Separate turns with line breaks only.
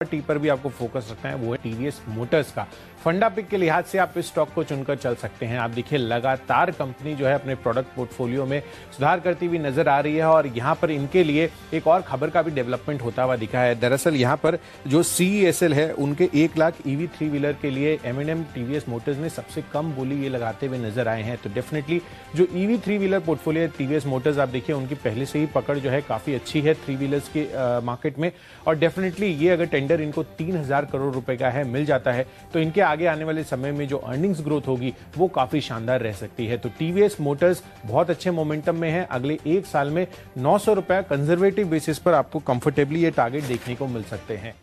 T पर भी आपको फोकस रखना है, वो है टीवीएस मोटर्स का। फंडा पिक के लिहाज से आप इस स्टॉक को चुनकर चल सकते हैं। आप देखिए, लगातार कंपनी जो है अपने प्रोडक्ट पोर्टफोलियो में सुधार करती हुई नज़र आ रही है और यहाँ पर इनके लिए एक और खबर का भी डेवलपमेंट होता हुआ दिखा है। दरअसल यहाँ पर जो सी है, उनके एक लाख ईवी थ्री व्हीलर के लिए M and M TVS Motors ने सबसे कम बोली ये लगाते हुए नज़र आए हैं। तो डेफिनेटली जो EV three wheeler portfolio TVS Motors आप देखिए, उनकी पहले से ही पकड़ जो है काफ़ी अच्छी है थ्री व्हीलर्स के मार्केट में। और डेफिनेटली ये अगर टेंडर इनको तीन हज़ार करोड़ रुपए का है, मिल जाता है। तो इनके आगे आने वाले समय में जो अर्निंग्स ग्रोथ होगी, वो काफ़ी शानदार रह सकती है। तो टीवीएस मोटर्स बहुत अच्छे मोमेंटम में है। अगले एक साल में नौ सौ रुपया कंजर्वेटिव बेसिस पर आपको कंफर्टेबली ये टारगेट देखने को मिल सकते हैं।